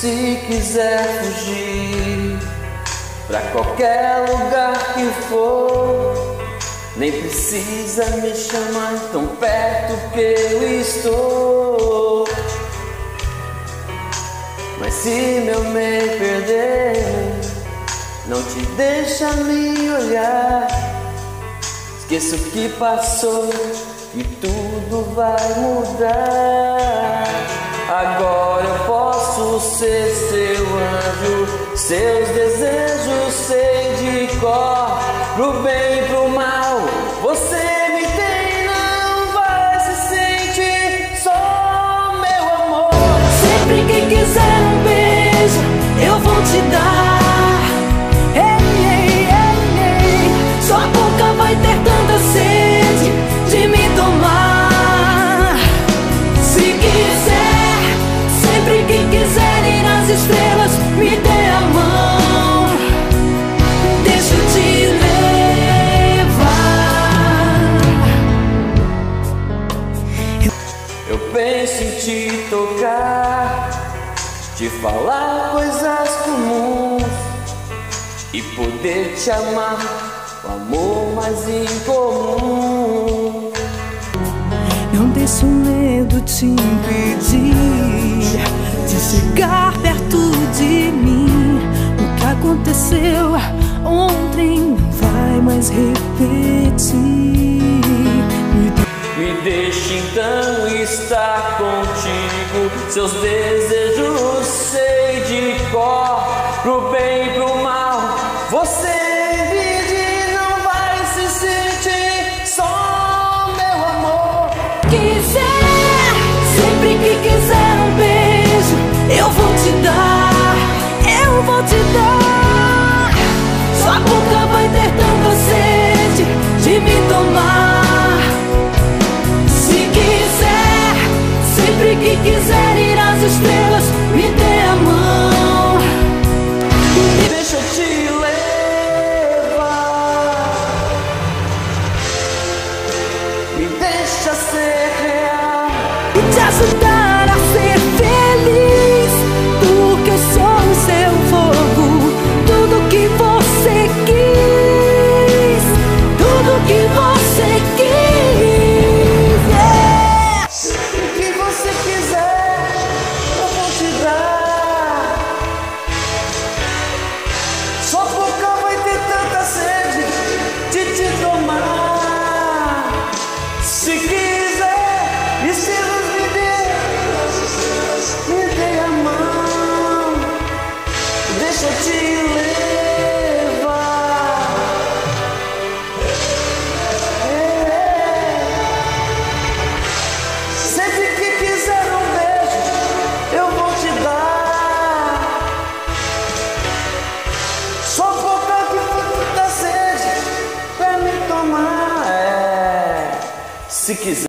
Se quiser fugir pra qualquer lugar que for, nem precisa me chamar tão perto que eu estou. Mas se meu meio perder, não te deixa me olhar. Esqueça o que passou e tudo vai mudar. Agora seus desejos sei de cor, pro bem e pro mal. Você penso em te tocar, te falar coisas comuns e poder te amar, o amor mais incomum. Não deixe o medo te impedir de chegar perto de mim. O que aconteceu ontem não vai mais repetir. Estar contigo, seus desejos sei de cor, pro bem e pro mal. Você vive e não vai se sentir só meu amor. quiser, sempre que quiser 8